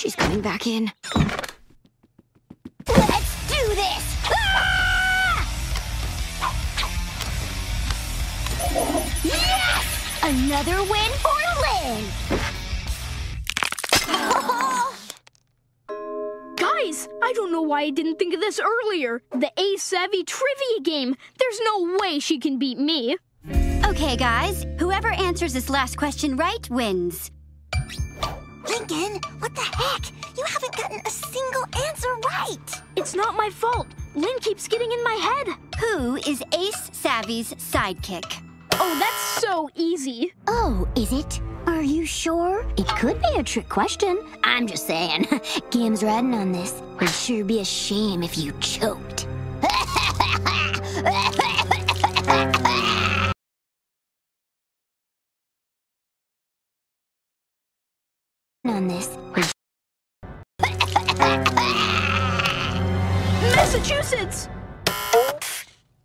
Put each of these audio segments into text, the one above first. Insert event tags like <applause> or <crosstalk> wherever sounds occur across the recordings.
she's coming back in. Let's do this! Ah! Yes! Another win for Lynn! Guys, I don't know why I didn't think of this earlier. The Ace Savvy trivia game. There's no way she can beat me. Okay, guys. Whoever answers this last question right wins. What the heck? You haven't gotten a single answer right! It's not my fault. Lynn keeps getting in my head. Who is Ace Savvy's sidekick? Oh, that's so easy. Oh, is it? Are you sure? It could be a trick question. I'm just saying. <laughs> Gam's riding on this. It'd sure be a shame if you choked. On this. Massachusetts!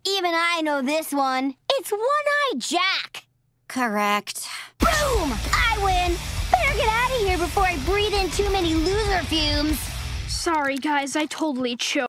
Even I know this one. It's One-Eye Jack. Correct. Boom! I win! Better get out of here before I breathe in too many loser fumes. Sorry, guys, I totally choked.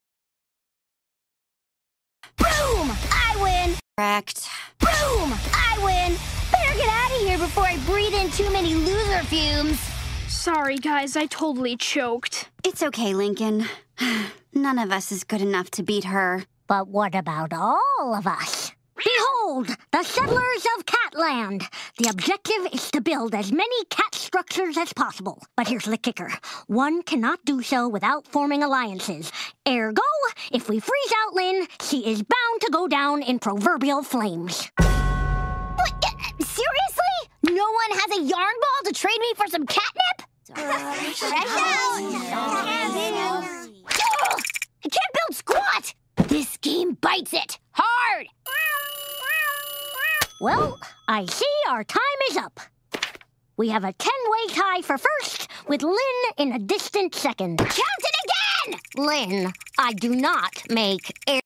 Boom! I win! Correct. Boom! I win! Better get out of here before I breathe in too many loser fumes. Sorry, guys, I totally choked. It's okay, Lincoln. <sighs> None of us is good enough to beat her. But what about all of us? Behold, the settlers of Catland. The objective is to build as many cat structures as possible. But here's the kicker. One cannot do so without forming alliances. Ergo, if we freeze out Lynn, she is bound to go down in proverbial flames. What? uh, Seriously? No one has a yarn ball to trade me for some catnip? Ugh, I can't build squat! This game bites it hard! Well, I see our time is up. We have a 10-way tie for first, with Lynn in a distant second. Count it again! Lynn, I do not make air.